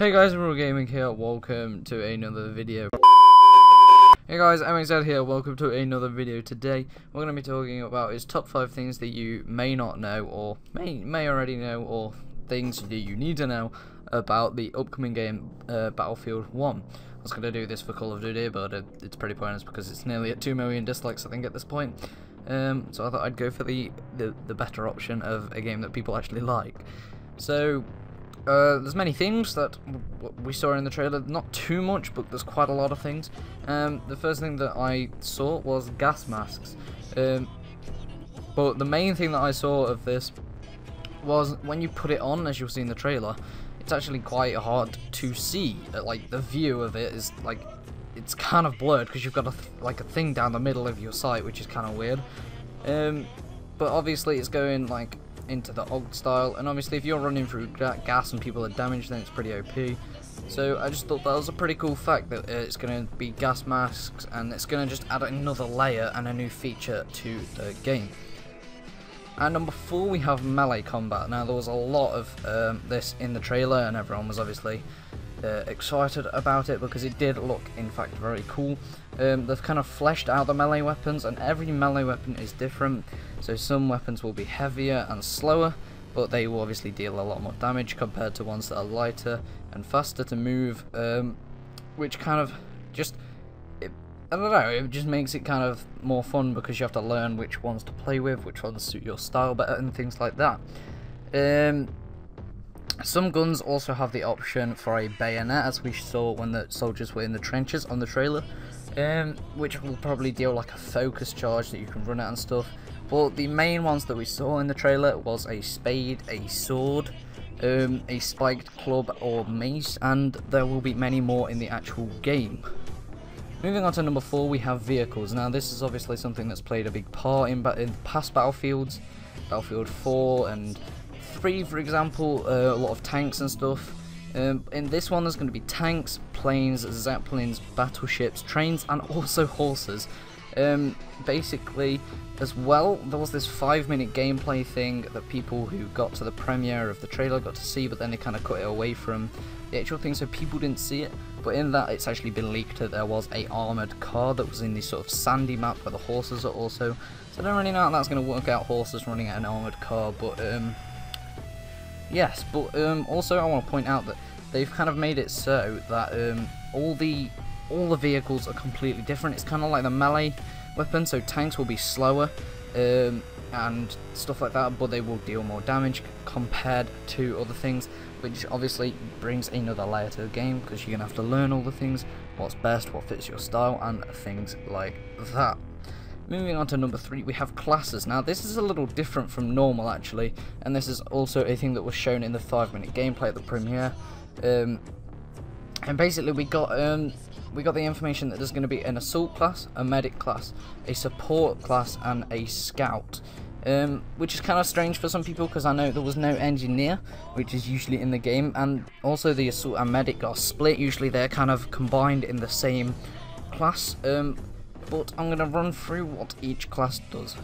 Hey guys, Real Gaming here, welcome to another video. Hey guys, MXZ here, welcome to another video. Today, we're going to be talking about is top 5 things that you may not know, or may, may already know, or things that you need to know about the upcoming game, uh, Battlefield 1. I was going to do this for Call of Duty, but it, it's pretty pointless because it's nearly at 2 million dislikes, I think, at this point. Um, so I thought I'd go for the, the, the better option of a game that people actually like. So, uh, there's many things that we saw in the trailer, not too much, but there's quite a lot of things. Um, the first thing that I saw was gas masks. Um, but the main thing that I saw of this was when you put it on, as you'll see in the trailer, it's actually quite hard to see. Uh, like, the view of it is, like, it's kind of blurred because you've got a like a thing down the middle of your sight, which is kind of weird. Um, but obviously it's going, like, into the AUG style, and obviously if you're running through gas and people are damaged, then it's pretty OP. So I just thought that was a pretty cool fact that it's going to be gas masks, and it's going to just add another layer and a new feature to the game. And number four, we have melee combat. Now there was a lot of um, this in the trailer, and everyone was obviously uh, excited about it because it did look, in fact, very cool. Um, they've kind of fleshed out the melee weapons, and every melee weapon is different. So some weapons will be heavier and slower, but they will obviously deal a lot more damage compared to ones that are lighter and faster to move, um, which kind of just. It, I don't know, it just makes it kind of more fun because you have to learn which ones to play with, which ones suit your style better, and things like that. Um, some guns also have the option for a bayonet, as we saw when the soldiers were in the trenches on the trailer, um, which will probably deal like a focus charge that you can run at and stuff. But the main ones that we saw in the trailer was a spade, a sword, um, a spiked club or mace, and there will be many more in the actual game. Moving on to number 4, we have vehicles. Now this is obviously something that's played a big part in, in past Battlefields, Battlefield 4 and 3 for example, uh, a lot of tanks and stuff. Um, in this one there's going to be tanks, planes, zeppelins, battleships, trains and also horses. Um, basically, as well, there was this five minute gameplay thing that people who got to the premiere of the trailer got to see, but then they kind of cut it away from the actual thing, so people didn't see it. But in that, it's actually been leaked that there was a armoured car that was in this sort of sandy map where the horses are also. So I don't really know how that's going to work out, horses running at an armoured car, but um, yes. But um, also, I want to point out that they've kind of made it so that um, all the all the vehicles are completely different. It's kind of like the melee weapon, so tanks will be slower um, and stuff like that, but they will deal more damage compared to other things, which obviously brings another layer to the game because you're going to have to learn all the things, what's best, what fits your style, and things like that. Moving on to number three, we have classes. Now, this is a little different from normal, actually, and this is also a thing that was shown in the five-minute gameplay at the premiere. Um, and basically, we got um, we got the information that there's going to be an assault class, a medic class, a support class, and a scout. Um, which is kind of strange for some people because I know there was no engineer, which is usually in the game, and also the assault and medic are split. Usually they're kind of combined in the same class. Um, but I'm to run through what each class does.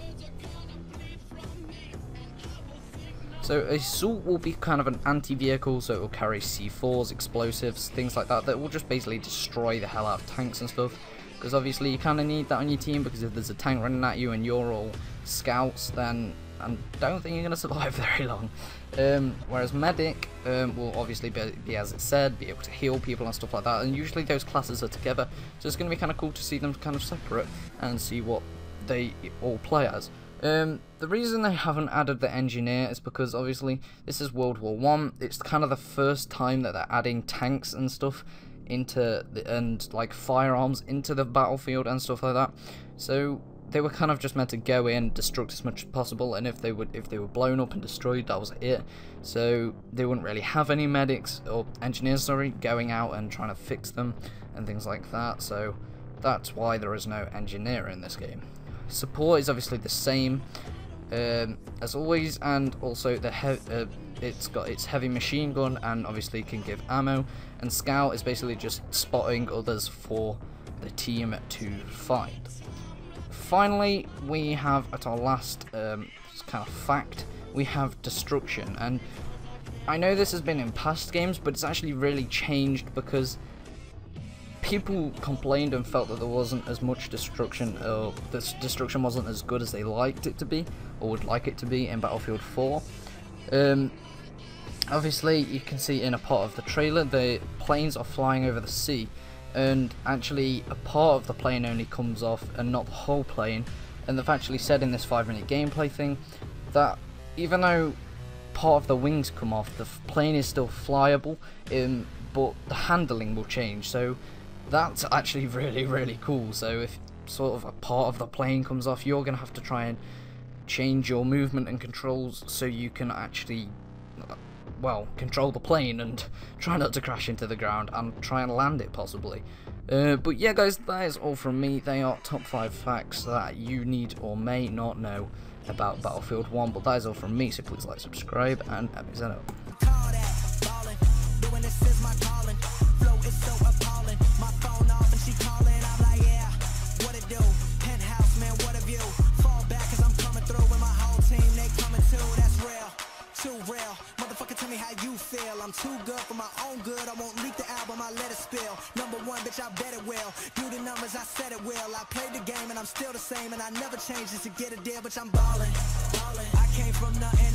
So assault will be kind of an anti-vehicle, so it will carry C4s, explosives, things like that, that will just basically destroy the hell out of tanks and stuff. Because obviously you kind of need that on your team, because if there's a tank running at you and you're all scouts, then I don't think you're going to survive very long. Um, whereas medic um, will obviously be, be, as it said, be able to heal people and stuff like that, and usually those classes are together, so it's going to be kind of cool to see them kind of separate and see what they all play as. Um, the reason they haven't added the engineer is because obviously this is World War One. It's kind of the first time that they're adding tanks and stuff into the, and like firearms into the battlefield and stuff like that. So they were kind of just meant to go in, and destruct as much as possible, and if they would if they were blown up and destroyed, that was it. So they wouldn't really have any medics or engineers, sorry, going out and trying to fix them and things like that. So that's why there is no engineer in this game. Support is obviously the same um, as always, and also the uh, it's got its heavy machine gun, and obviously can give ammo. And scout is basically just spotting others for the team to find. Finally, we have at our last um, kind of fact, we have destruction, and I know this has been in past games, but it's actually really changed because people complained and felt that there wasn't as much destruction, or this destruction wasn't as good as they liked it to be, or would like it to be in Battlefield 4. Um, obviously, you can see in a part of the trailer, the planes are flying over the sea, and actually a part of the plane only comes off, and not the whole plane. And they've actually said in this 5 minute gameplay thing that even though part of the wings come off, the plane is still flyable, um, but the handling will change. So that's actually really, really cool. So if sort of a part of the plane comes off, you're going to have to try and change your movement and controls so you can actually, well, control the plane and try not to crash into the ground and try and land it possibly. Uh, but yeah guys, that is all from me. They are top 5 facts that you need or may not know about Battlefield 1. But that is all from me, so please like, subscribe, and Amazon Number one, bitch, I bet it will. Do the numbers, I said it will. I played the game and I'm still the same. And I never changed just to get a deal, bitch, I'm ballin'. ballin'. I came from nothing